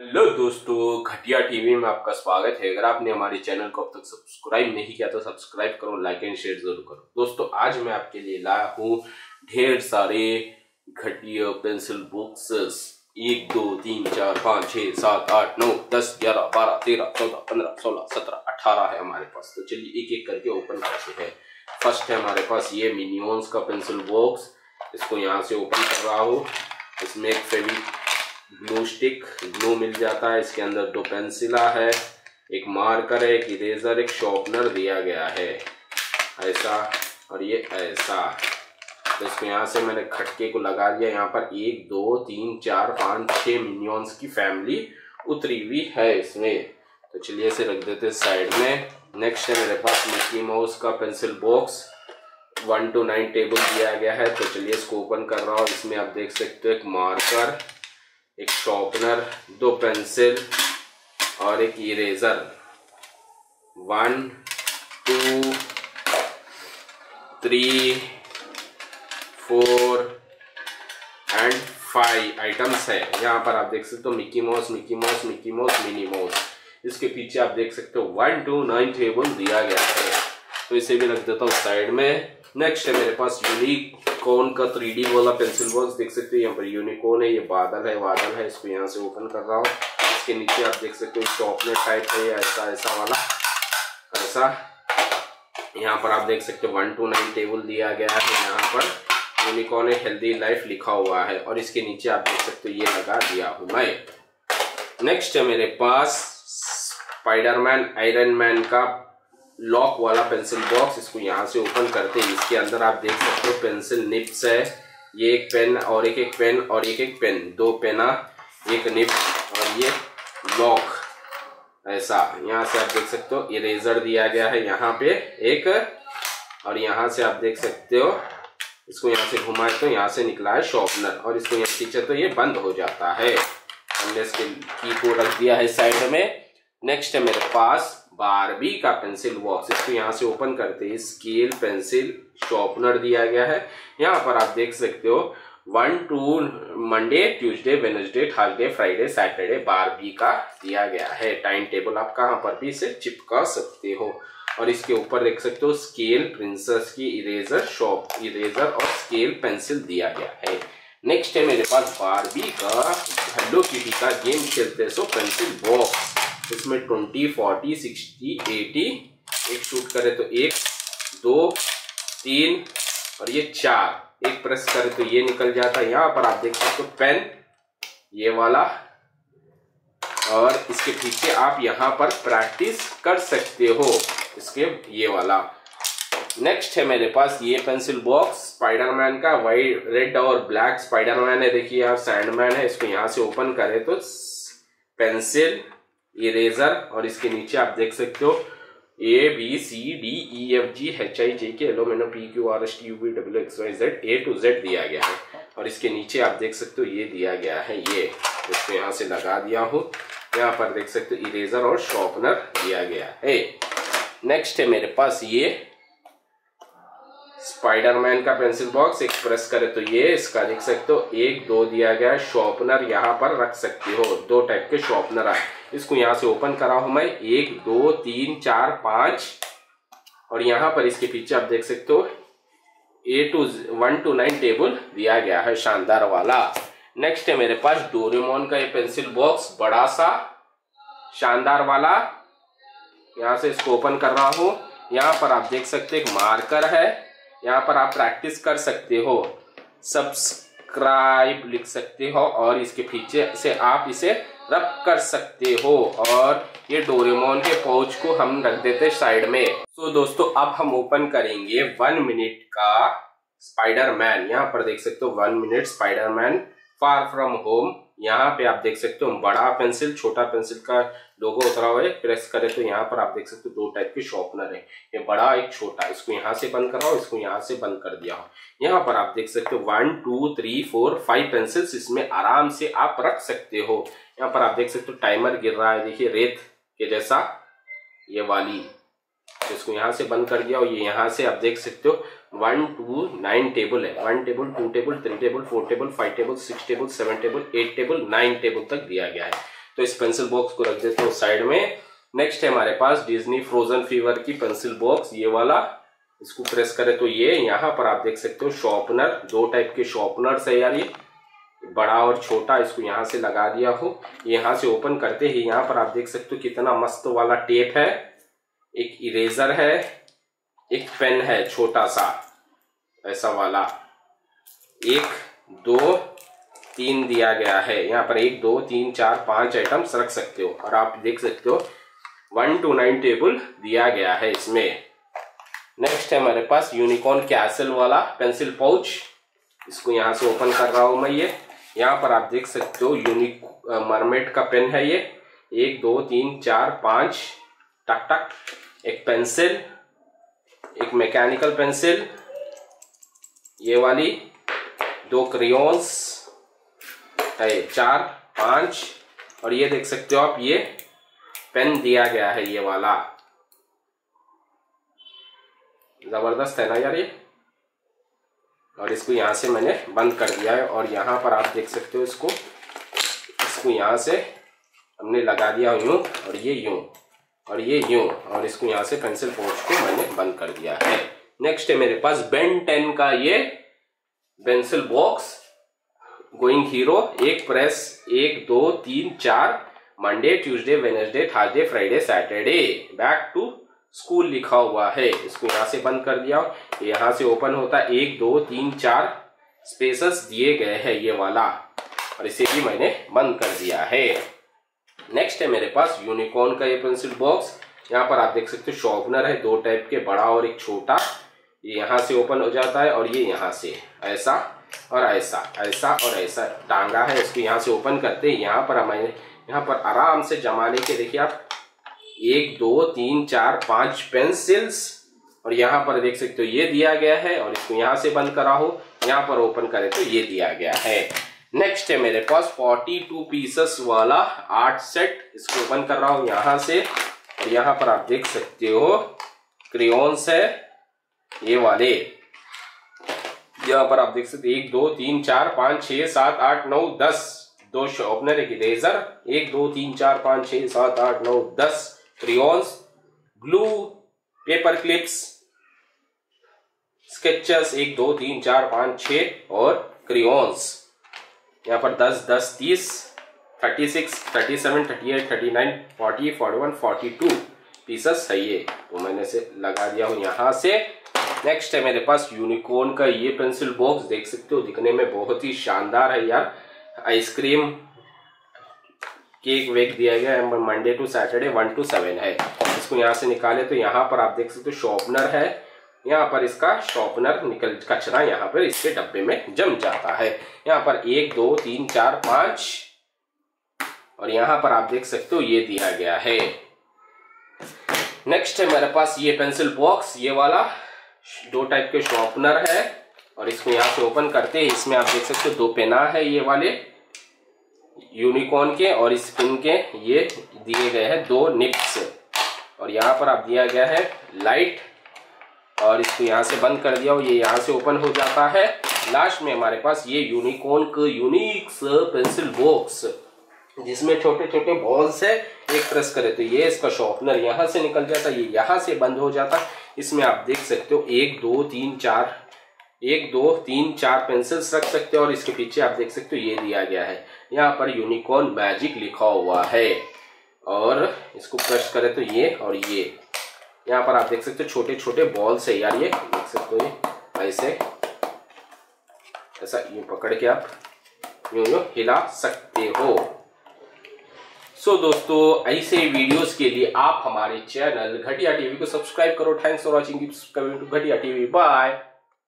Hello दोस्तों, घटिया TV में आपका स्वागत है। अगर आपने हमारे चैनल को अब तक सब्सक्राइब नहीं किया तो सब्सक्राइब करो, लाइक एंड शेयर ज़रूर करो। दोस्तों, आज मैं आपके लिए लाया हूँ ढेर सारे घटिया पेंसिल बुक्स एक, दो, तीन, चार, पाँच, छः, सात, आठ, नौ, दस, ग्यारह, बारह, तेरह, चौदह, पंद्रह, सोलह, सत्रह, अठारह है हमारे पास। तो चलिए एक एक करके ओपन करते हैं। फ़र्स्ट है हमारे पास ये मिनियंस का पेंसिल बॉक्स। इसको यहाँ से ओपन कर रहा हूँ। इसमें एक फेवी ग्लू स्टिक ग्लू मिल जाता है, इसके अंदर दो पेंसिला है, एक मार्कर है, एक इरेजर, एक शॉर्पनर दिया गया है। ऐसा और ये ऐसा। तो इसको यहाँ से मैंने खटके को लगा दिया। यहाँ पर एक, दो, तीन, चार, पाँच छः मिनियंस की फैमिली उतरी हुई है इसमें। तो चलिए इसे रख देते साइड में। नेक्स्ट है मेरे पास मिक्की माउस का pencil box one to nine table दिया गया है। तो चलिए इसको ओपन कर रहा हूँ। इसमें आप देख सकते हो एक मार्कर एक शॉर्पनर दो पेंसिल और एक eraser one two three four and five items है. यहाँ पर आप देख सकते हो Mickey Mouse Mickey Mouse Mickey Mouse Minnie Mouse इसके पीछे आप देख सकते हो वन टू नाइन टेबल दिया गया है. तो इसे भी रख देता हूँ साइड में. नेक्स्ट है मेरे पास यूनिकॉन का थ्री वाला पेंसिल बॉक्स देख सकते हो। यहाँ पर यूनिकॉन है, ये बादल है बादल है, इसको यहाँ से ओपन कर रहा हूँ। इसके नीचे आप देख सकते हो चॉकलेट टाइप है ऐसा ऐसा वाला। ऐसा। यहाँ पर आप देख सकते हो वन टू नाइन टेबल दिया गया है। यहाँ पर यूनिकॉन हेल्दी लाइफ लिखा हुआ है। और इसके नीचे आप देख सकते हो, ये लगा दिया हूँ मैं। नेक्स्ट है मेरे पास स्पाइडरमैन आयरन मैन का लॉक वाला पेंसिल बॉक्स इसको यहाँ से ओपन करते हैं। इसके अंदर आप देख सकते हो पेंसिल निप्स है। ये एक पेन और एक एक पेन और एक एक पेन दो पेना एक निप और ये लॉक ऐसा। यहाँ से आप देख सकते हो इरेजर दिया गया है यहाँ पे एक। और यहाँ से आप देख सकते हो, इसको यहाँ से घुमाए तो यहाँ से निकला है शॉर्पनर और इसको यहाँ खींचे तो ये बंद हो जाता है। हमने इसके की को रख दिया है साइड में। नेक्स्ट है मेरे पास बारबी का पेंसिल बॉक्स इसको यहाँ से ओपन करते हैं। स्केल पेंसिल शॉर्पनर दिया गया है। यहाँ पर आप देख सकते हो one two Monday Tuesday Wednesday Thursday Friday Saturday Barbie का दिया गया है। टाइम टेबल आप कहाँ पर भी इसे चिपका सकते हो। और इसके ऊपर देख सकते हो स्केल प्रिंसेस की इरेजर शॉप इरेजर और स्केल पेंसिल दिया गया है। नेक्स्ट है मेरे पास बारबी का हेलो किटी का गेम खेलते सो पेंसिल बॉक्स इसमें ट्वेंटी, फोर्टी, सिक्सटी, एटी, एक शूट करे तो एक, दो, तीन, और ये चार। एक प्रेस करे तो ये निकल जाता है यहाँ पर, आप देख सकते हो पेन, ये वाला। और इसके पीछे आप यहाँ पर प्रैक्टिस कर सकते हो, इसके ये वाला। नेक्स्ट है मेरे पास ये पेंसिल बॉक्स, स्पाइडरमैन का, वाइट, रेड और ब्लैक स्पाइडरमैन है। देखिए आप सैंडमैन है, इसको यहाँ से ओपन करें तो पेंसिल इरेजर, और इसके नीचे आप देख सकते हो A B C D E F G H I J K L M N O P Q R S T U W X Y Z A to Z दिया गया है। और इसके नीचे आप देख सकते हो ये दिया गया है, ये। इसको यहाँ से लगा दिया हूँ। यहाँ पर देख सकते हो इरेजर और शॉर्पनर दिया गया है। नेक्स्ट है मेरे पास ये स्पाइडरमैन का पेंसिल बॉक्स। एक प्रेस करे तो ये, इसका देख सकते हो एक, दो दिया गया है। शॉर्पनर यहाँ पर रख सकते हो। दो टाइप के शॉर्पनर आए। इसको यहाँ से ओपन करा हूँ मैं। एक, दो, तीन, चार, पाँच। और यहाँ पर इसके पीछे आप देख सकते हो A to one to nine table दिया गया है, शानदार वाला। नेक्स्ट है मेरे पास डोरेमोन का ये पेंसिल बॉक्स बड़ा सा, शानदार वाला। यहाँ से इसको ओपन कर रहा हूँ। यहाँ पर आप देख सकते एक मार्कर है। यहाँ पर आप प्रैक्टिस कर सकते हो। सब्सक्राइब लिख सकते हो। और इसके पीछे से आप इसे रब कर सकते हो और ये डोरेमोन के पाउच को हम रख देते साइड में। सो so, दोस्तों अब हम ओपन करेंगे वन मिनट का स्पाइडरमैन यहाँ पर देख सकते हो one minute Spiderman far from home यहाँ पे आप देख सकते हो, बड़ा पेंसिल, छोटा पेंसिल का लोगो उतरा हुआ है, प्रेस करे तो यहाँ पर आप देख सकते हो दो टाइप के शॉर्पनर है। ये बड़ा, एक छोटा, इसको यहाँ से बंद कराओ, इसको यहाँ से बंद कर दिया हो। यहाँ पर आप देख सकते हो, one, two, three, four, five pencils इसमें आराम से आप रख सकते हो। यहाँ पर आप देख सकते हो, टाइमर गिर रहा है, देखिए, रेत के जैसा, ये वाली, इसको यहाँ से बंद कर दिया और ये यहाँ से आप देख सकते हो वन टू नाइन टेबल है। One table two table three table four table five table six table seven table eight table nine table तक दिया गया है। तो इस पेंसिल बॉक्स को रख देते हो साइड में। नेक्स्ट है हमारे पास डिज्नी फ्रोजन फीवर की पेंसिल बॉक्स ये वाला, इसको प्रेस करें तो ये यहाँ पर आप देख सकते हो शॉर्पनर दो टाइप के शॉर्पनर्स है यार ये। बड़ा और छोटा, इसको यहाँ से लगा दिया हो। यहाँ से ओपन करते ही यहाँ पर आप देख सकते हो कितना मस्त वाला टेप है। एक इरेजर है, एक पेन है छोटा सा। ऐसा वाला। एक, दो, तीन दिया गया है। यहाँ पर एक, दो, तीन, चार, पाँच आइटम्स रख सकते हो और आप देख सकते हो वन टू नाइन टेबल दिया गया है इसमें। नेक्स्ट है हमारे पास यूनिकॉर्न कैसल वाला पेंसिल पाउच इसको यहाँ से ओपन कर रहा हूँ मैं ये। यहाँ पर आप देख सकते हो यूनिक मरमेट का पेन है ये। एक, दो, तीन, चार, पाँच, टक टक, एक पेंसिल एक मैकेनिकल पेंसिल ये वाली दो क्रियोन्स है, चार, पाँच। और ये देख सकते हो आप, ये पेन दिया गया है, ये वाला। ज़बरदस्त है ना यार ये? और इसको यहाँ से मैंने बंद कर दिया है, और यहाँ पर आप देख सकते हो इसको। इसको यहाँ से हमने लगा दिया यूँ, और ये यूँ, और ये यूँ, और इसको यहाँ से पेंसिल पोर्च को मैंने बंद कर दिया है। नेक्स्ट है मेरे पास बेन टेन का ये पेंसिल बॉक्स गोइंग हीरो एक प्रेस एक, दो, तीन, चार Monday Tuesday Wednesday Thursday Friday Saturday back to school लिखा हुआ है। इसको यहाँ से बंद कर दिया यहाँ से ओपन होता है। एक, दो, तीन, चार स्पेसेस दिए गए हैं ये वाला और इसे भी मैंने बंद कर दिया है। नेक्स्ट है मेरे पास यूनिकॉर्न का ये पेंसिल बॉक्स यहाँ पर आप देख सकते हो शॉर्पनर है, दो टाइप के, बड़ा और एक छोटा। ये यहाँ से ओपन हो जाता है और ये यहाँ से। ऐसा और ऐसा ऐसा और ऐसा। टांगा है इसको यहाँ से ओपन करते हैं। यहाँ पर हमें, यहाँ पर आराम से जमा लेके देखिए आप। एक, दो, तीन, चार, पाँच पेंसिल्स और यहाँ पर देख सकते हो, ये दिया गया है और इसको यहाँ से बंद करा हो। यहाँ पर ओपन करें तो ये दिया गया है। नेक्स्ट है मेरे पास 42 पीसेस वाला आर्ट सेट इसको ओपन कर रहा हूँ यहाँ से और यहाँ पर आप देख सकते हो क्रियोन्स है। ये वाले। यहाँ पर आप देख सकते एक, दो, तीन, चार, पाँच, छह, सात, आठ, नौ, दस। दो शॉर्पनर एक इरेजर एक, दो, तीन, चार, पाँच, छह, सात, आठ, नौ, दस। Crayons glue paper clips sketches एक, दो, तीन, चार, पाँच छ और क्रियोन्स यहाँ पर दस दस, तीस thirty six thirty seven thirty eight thirty nine forty forty one forty two pieces है ये। तो मैंने से लगा दिया हूँ यहाँ से। नेक्स्ट है मेरे पास यूनिकॉर्न का ये पेंसिल बॉक्स देख सकते हो, दिखने में बहुत ही शानदार है यार। आइसक्रीम केक वेक दिया गया है Monday to Saturday one to seven है। इसको यहाँ से निकाले तो यहाँ पर आप देख सकते हो शॉर्पनर है। यहाँ पर इसका शॉर्पनर निकल, कचरा यहाँ पर इसके डब्बे में जम जाता है। यहाँ पर एक, दो, तीन, चार, पाँच, और यहाँ पर आप देख सकते हो, ये दिया गया है। नेक्स्ट है मेरे पास ये पेंसिल बॉक्स ये वाला। दो टाइप के शॉर्पनर है और इसको यहाँ से ओपन करते हैं। इसमें आप देख सकते हो दो पेना है ये वाले यूनिकॉर्न के और स्पिन के। ये दिए गए हैं दो निप्स और यहाँ पर आप दिया गया है लाइट और इसको यहाँ से बंद कर दिया हो ये यहाँ से ओपन हो जाता है। लास्ट में हमारे पास ये यूनिकॉर्न का यूनिक पेंसिल बॉक्स जिसमें छोटे छोटे बॉल्स है, एक प्रेस करे। तो ये इसका शॉर्पनर यहाँ से निकल जाता, ये यहाँ से बंद हो जाता। इसमें आप देख सकते हो, एक, दो, तीन, चार, एक, दो, तीन, चार पेंसिल्स रख सकते हो और इसके पीछे आप देख सकते हो, ये दिया गया है। यहाँ पर यूनिकॉर्न मैजिक लिखा हुआ है। और इसको क्रश करें तो ये और ये। यहाँ पर आप देख सकते हो छोटे छोटे बॉल्स है यार ये। देख सकते हो ये, ऐसे। ऐसा ये पकड़ के आप यूँ यूँ हिला सकते हो। सो so, दोस्तों ऐसे वीडियोस के लिए आप हमारे चैनल घटिया टीवी को सब्सक्राइब करो. Thanks for watching Ghatiya TV bye